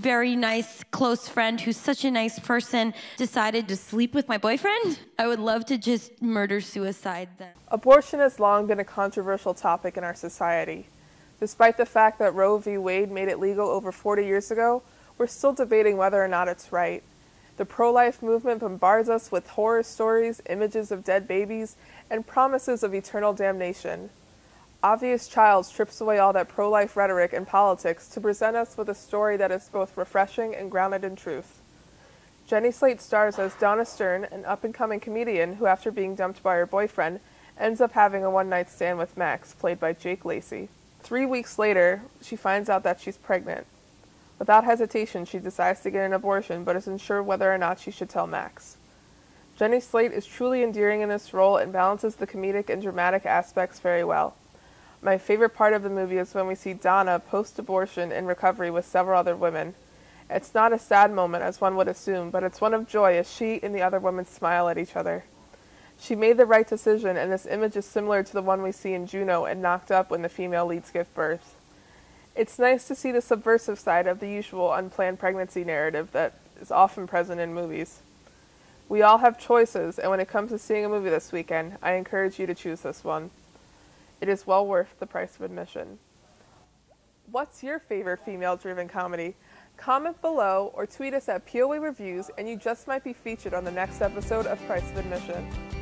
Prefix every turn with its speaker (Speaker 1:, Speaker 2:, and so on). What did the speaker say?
Speaker 1: very nice close friend who's such a nice person decided to sleep with my boyfriend, I would love to just murder suicide them.
Speaker 2: Abortion has long been a controversial topic in our society. Despite the fact that Roe v. Wade made it legal over 40 years ago, we're still debating whether or not it's right. The pro life movement bombards us with horror stories, images of dead babies, and promises of eternal damnation. Obvious Child strips away all that pro life rhetoric and politics to present us with a story that is both refreshing and grounded in truth. Jenny Slate stars as Donna Stern, an up and coming comedian who, after being dumped by her boyfriend, ends up having a one night stand with Max, played by Jake Lacy. Three weeks later, she finds out that she's pregnant. Without hesitation, she decides to get an abortion, but is unsure whether or not she should tell Max. Jenny Slate is truly endearing in this role and balances the comedic and dramatic aspects very well. My favorite part of the movie is when we see Donna post abortion in recovery with several other women. It's not a sad moment as one would assume, but it's one of joy as she and the other women smile at each other. She made the right decision, and this image is similar to the one we see in Juno and Knocked Up when the female leads give birth. It's nice to see the subversive side of the usual unplanned pregnancy narrative that is often present in movies. We all have choices, and when it comes to seeing a movie this weekend, I encourage you to choose this one. It is well worth the price of admission. What's your favorite female driven comedy? Comment below or tweet us at POA Reviews, and you just might be featured on the next episode of Price of Admission.